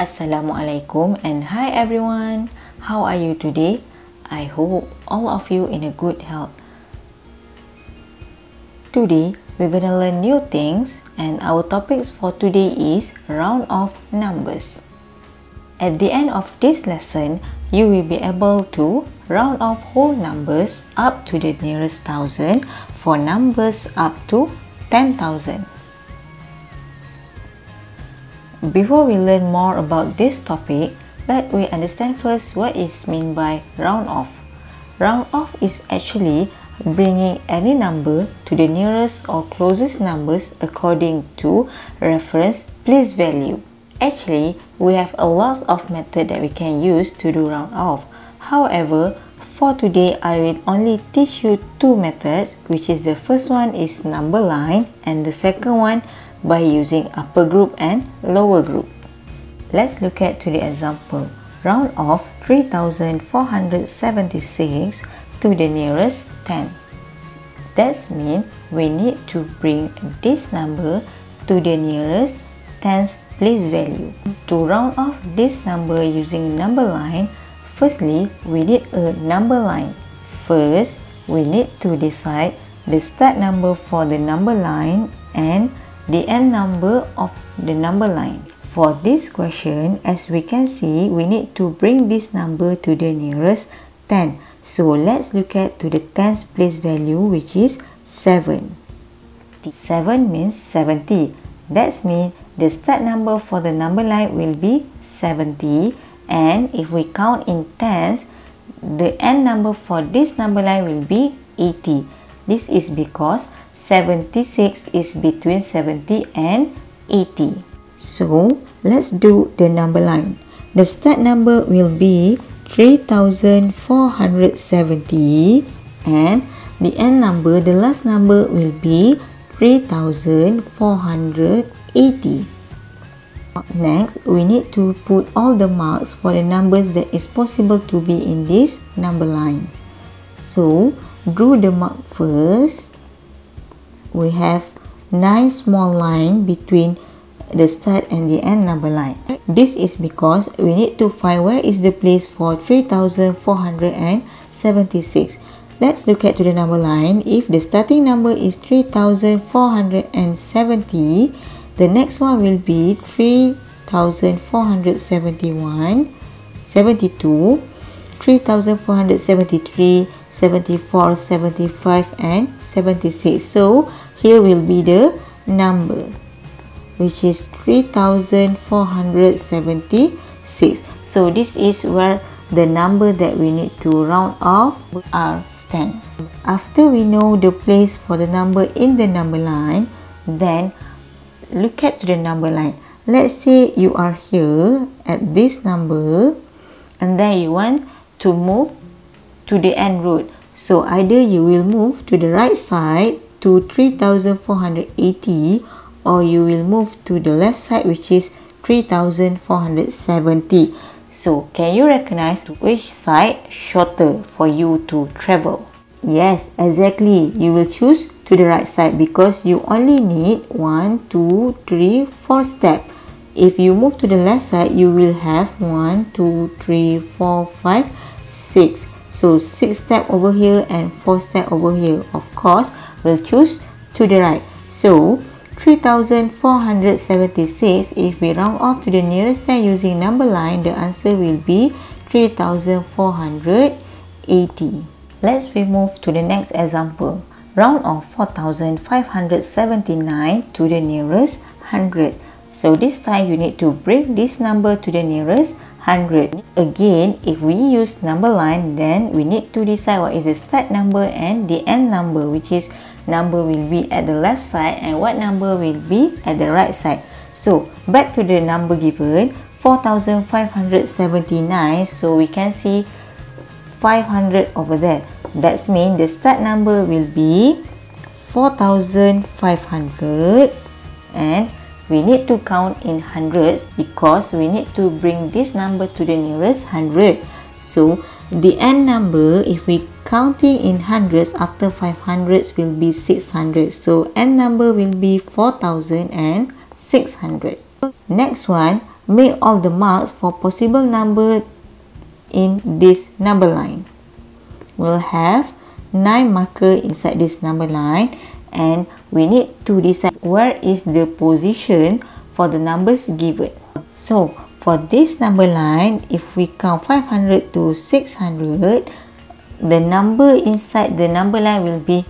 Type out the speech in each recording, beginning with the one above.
Assalamualaikum and hi everyone. How are you today? I hope all of you in a good health. Today we're gonna learn new things and our topics for today is round off numbers. At the end of this lesson, you will be able to round off whole numbers up to the nearest thousand for numbers up to 10,000. Before we learn more about this topic, let we understand first what is meant by round off. Round off is actually bringing any number to the nearest or closest numbers according to reference place value. Actually, we have a lot of method that we can use to do round off. However, for today, I will only teach you two methods, which is the first one is number line and the second one by using upper group and lower group. Let's look at to the example. Round off 3476 to the nearest 10. That means we need to bring this number to the nearest 10th place value. To round off this number using number line, firstly we need a number line. First, we need to decide the start number for the number line and the n number of the number line. For this question, as we can see, we need to bring this number to the nearest 10. So let's look at to the 10th place value which is 7. 7 means 70. That means the start number for the number line will be 70 and if we count in tens, the n number for this number line will be 80. This is because 76 is between 70 and 80. So, let's do the number line. The start number will be 3470 and the end number, the last number will be 3480. Next, we need to put all the marks for the numbers that is possible to be in this number line. So, draw the mark first we have nine small line between the start and the end number line. This is because we need to find where is the place for 3476. Let's look at to the number line. If the starting number is 3470, the next one will be 3471, 72, 3473, 74, 75 and 76. So here will be the number which is 3476. So this is where the number that we need to round off are stand. After we know the place for the number in the number line, then look at the number line. Let's say you are here at this number and then you want to move to the end road. So either you will move to the right side to 3480 or you will move to the left side which is 3470. So can you recognize which side shorter for you to travel? Yes, exactly. You will choose to the right side because you only need 1, 2, 3, 4 steps. If you move to the left side, you will have 1, 2, 3, 4, 5, 6. So 6 step over here and 4 step over here. Of course, we'll choose to the right. So 3476 if we round off to the nearest 10 using number line the answer will be 3480. Let's we move to the next example. Round off 4579 to the nearest 100. So this time you need to bring this number to the nearest 100. Again, if we use number line, then we need to decide what is the start number and the end number, which is number will be at the left side and what number will be at the right side. So, back to the number given, 4579. So, we can see 500 over there. That means the start number will be 4500 and we need to count in hundreds because we need to bring this number to the nearest hundred. So the end number, if we counting in hundreds after 500s will be 600. So end number will be 4600. Next one, make all the marks for possible number in this number line. We'll have 9 marker inside this number line and we need to decide where is the position for the numbers given. So for this number line, if we count 500 to 600, the number inside the number line will be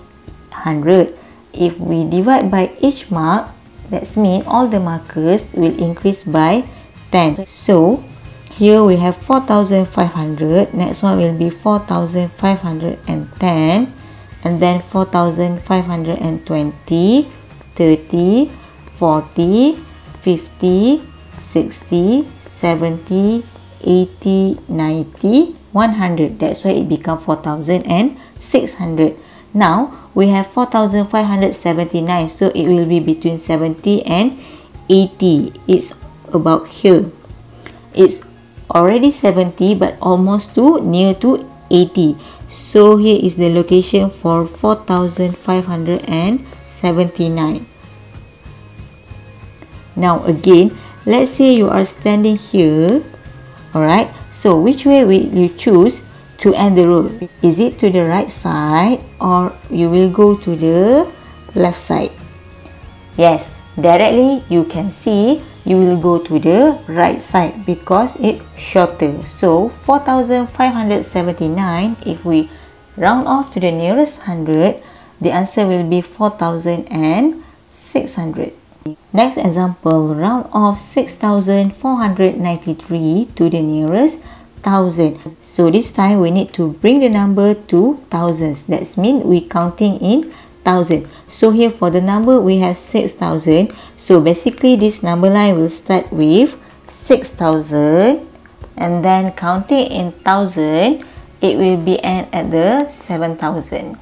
100. If we divide by each mark, that means all the markers will increase by 10. So here we have 4500 next one will be 4510 and then 4520 30 40 50 60 70 80 90 100 that's why it become 4600 now we have 4579 so it will be between 70 and 80 it's about here. It's already 70 but almost to near to 80 so here is the location for 4579 now again let's say you are standing here alright? So which way will you choose to end the row is it to the right side or you will go to the left side? Yes directly you can see you will go to the right side because it shorter. So 4579 if we round off to the nearest hundred the answer will be 4600 next example round off 6493 to the nearest thousand. So this time we need to bring the number to thousands. That means we counting in thousand. So here for the number we have 6000 so basically this number line will start with 6000 and then counting in thousand it will be end at the 7000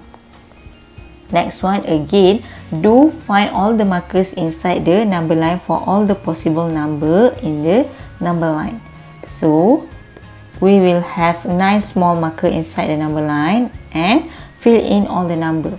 next one again do find all the markers inside the number line for all the possible number in the number line. So we will have nine small marker inside the number line and fill in all the number.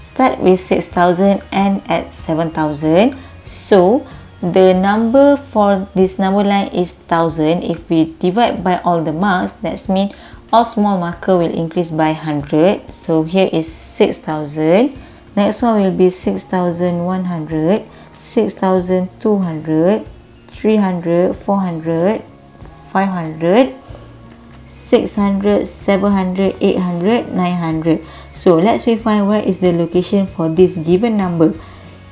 Start with 6000 and at 7000 so the number for this number line is 1000 if we divide by all the marks that means all small marker will increase by 100 so here is 6000 next one will be 6100 6200 300 400 500 600 700 800 900 so let's find where is the location for this given number.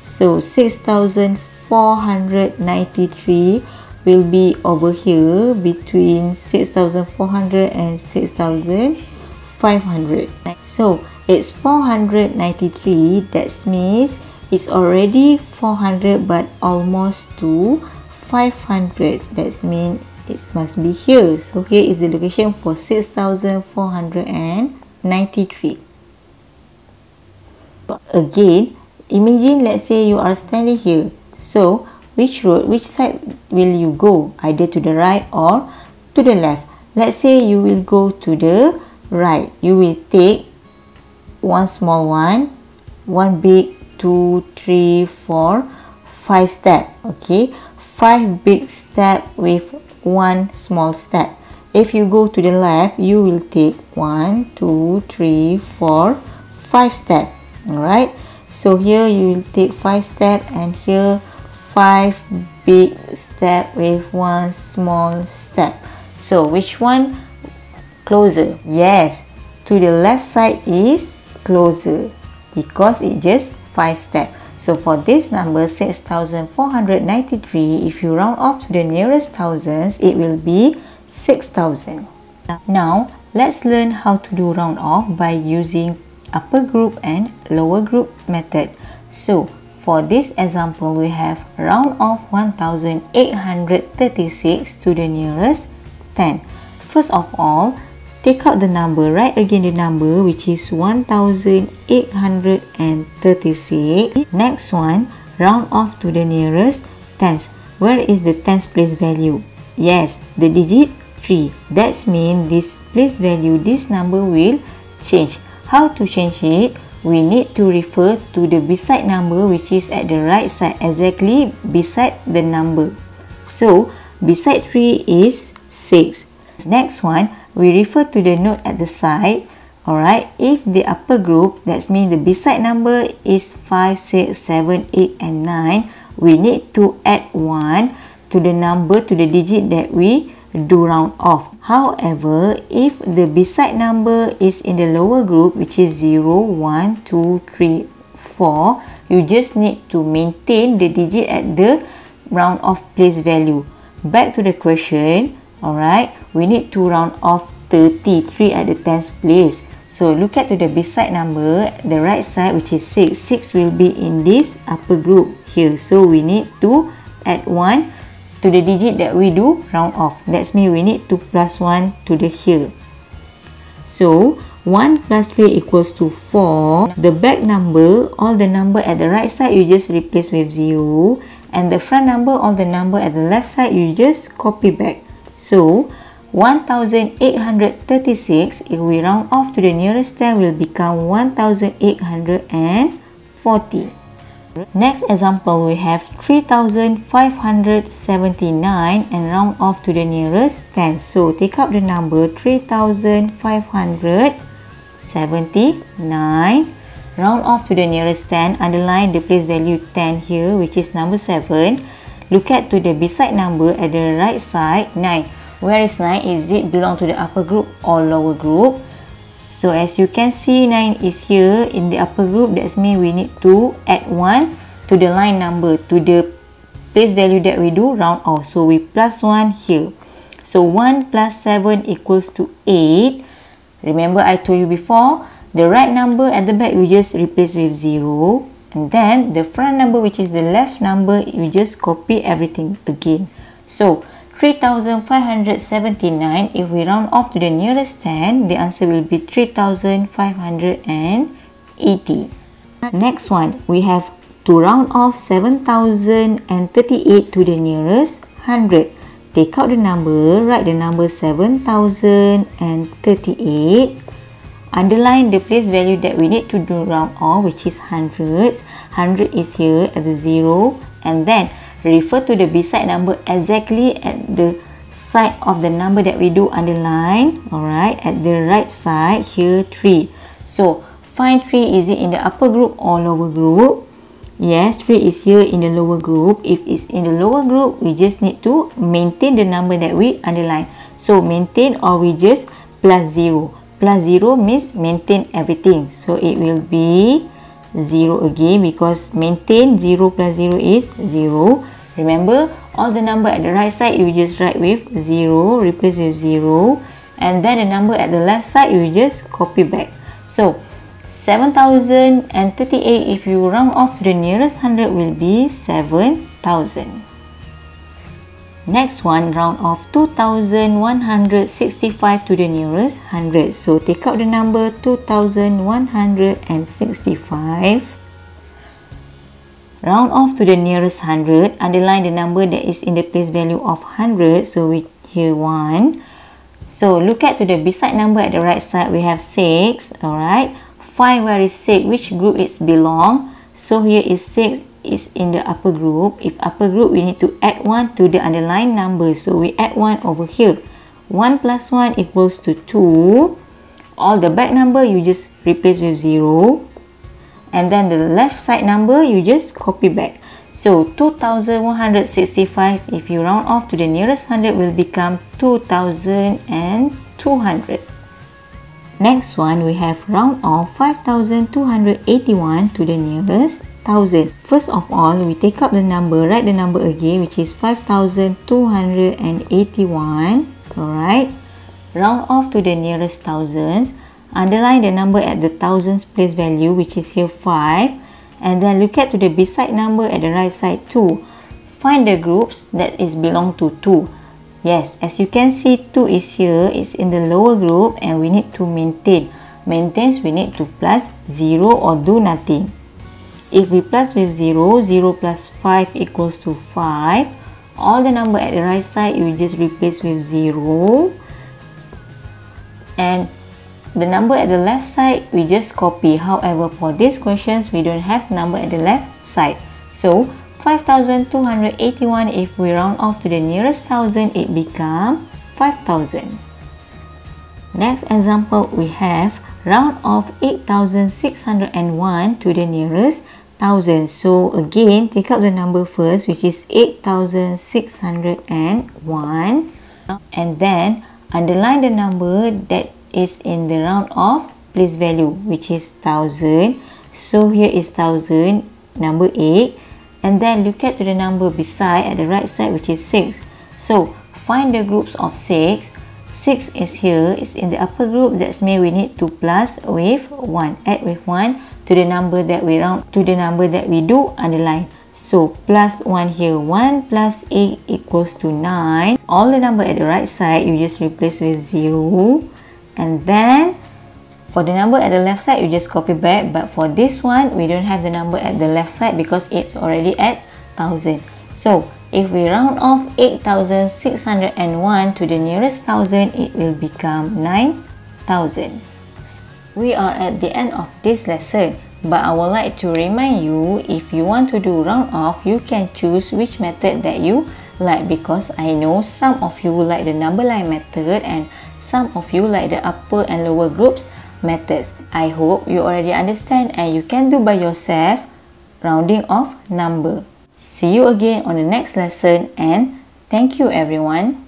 So 6493 will be over here between 6400 and 6500. So it's 493 that means it's already 400 but almost to 500 that means it must be here so here is the location for 6493 Again, imagine let's say you are standing here. So, which road, which side will you go? Either to the right or to the left. Let's say you will go to the right. You will take one small one, one big, two, three, four, five step. Okay, five big step with one small step. If you go to the left, you will take one, two, three, four, five step alright so here you will take five step and here five big step with one small step so which one closer yes to the left side is closer because it just five step so for this number 6493 if you round off to the nearest thousands it will be 6000 now let's learn how to do round off by using upper group and lower group method. So, for this example, we have round off 1836 to the nearest 10. First of all, take out the number, write again the number which is 1836. Next one, round off to the nearest tens. Where is the tens place value? Yes, the digit 3. That means this place value, this number will change. How to change it? We need to refer to the beside number which is at the right side exactly beside the number. So, beside 3 is 6. Next one, we refer to the note at the side. Alright, if the upper group, that means the beside number is 5, 6, 7, 8 and 9, we need to add 1 to the number, to the digit that we do round off. However, if the beside number is in the lower group, which is 0, 1, 2, 3, 4, you just need to maintain the digit at the round off place value. Back to the question, alright, we need to round off 33 at the tens place. So look at to the beside number, the right side which is 6. 6 will be in this upper group here. So we need to add 1 to the digit that we do round off. That's mean we need to plus 1 to the here. So 1 plus 3 equals to 4. The back number, all the number at the right side you just replace with 0. And the front number, all the number at the left side you just copy back. So 1836 if we round off to the nearest 10 will become 1840. Next example we have 3579 and round off to the nearest 10. So take up the number 3579 round off to the nearest 10 underline the place value 10 here which is number 7 look at to the beside number at the right side. 9 where is 9 is it belong to the upper group or lower group? So as you can see 9 is here in the upper group. That's mean we need to add 1 to the line number to the place value that we do round off. So we plus 1 here. So 1 plus 7 equals to 8 remember I told you before the right number at the back you just replace with 0 and then the front number which is the left number you just copy everything again. So 3579 if we round off to the nearest 10 the answer will be 3580 next one we have to round off 7038 to the nearest 100 take out the number write the number 7038 underline the place value that we need to do round off which is hundreds. 100 is here at the zero. And then refer to the beside number exactly at the side of the number that we do underline. Alright at the right side here 3 so find 3 is it in the upper group or lower group? Yes 3 is here in the lower group. If it's in the lower group we just need to maintain the number that we underline. So maintain or we just plus 0 plus 0 means maintain everything so it will be 0 again because maintain 0 plus 0 is 0. Remember, all the number at the right side you just write with 0, replace with 0. And then the number at the left side you just copy back. So, 7038 if you round off to the nearest 100 will be 7000. Next one, round off 2165 to the nearest 100. So take out the number 2165. Round off to the nearest 100. Underline the number that is in the place value of 100. So we here 1. So look at to the beside number at the right side. We have 6. Alright. Find where is 6. Which group it belong. So here is 6 is in the upper group. If upper group, we need to add 1 to the underlying number. So we add 1 over here. 1 plus 1 equals to 2. All the back number, you just replace with 0. And then the left side number, you just copy back. So 2165, if you round off to the nearest 100, will become 2200. Next one, we have round off 5281 to the nearest 1000. First of all, we take up the number, write the number again, which is 5281. Alright. Round off to the nearest thousands. Underline the number at the thousands place value, which is here 5. And then look at to the beside number at the right side 2. Find the groups that is belong to 2. Yes, as you can see, 2 is here. It's in the lower group and we need to maintain. Maintains, we need to plus 0 or do nothing. If we plus with 0, 0 plus 5 equals to 5. All the number at the right side, you just replace with 0. And the number at the left side, we just copy. However, for these questions, we don't have number at the left side. So, 5281 if we round off to the nearest thousand it become 5000 next example we have round off 8601 to the nearest so again take out the number first which is 8601 and then underline the number that is in the round off place value which is thousand. So here is thousand number 8 and then look at the number beside at the right side which is 6 so find the groups of 6 6 is here is in the upper group. That's mean we need to plus with 1 add with 1 to the number that we round to the number that we do underline so plus 1 here 1 plus 8 equals to 9 all the number at the right side you just replace with 0 and then for the number at the left side, you just copy back. But for this one, we don't have the number at the left side because it's already at 1000. So, if we round off 8601 to the nearest 1000, it will become 9000. We are at the end of this lesson. But I would like to remind you, if you want to do round off, you can choose which method that you like because I know some of you like the number line method and some of you like the upper and lower groups methods. I hope you already understand and you can do by yourself rounding off number. See you again on the next lesson and thank you everyone.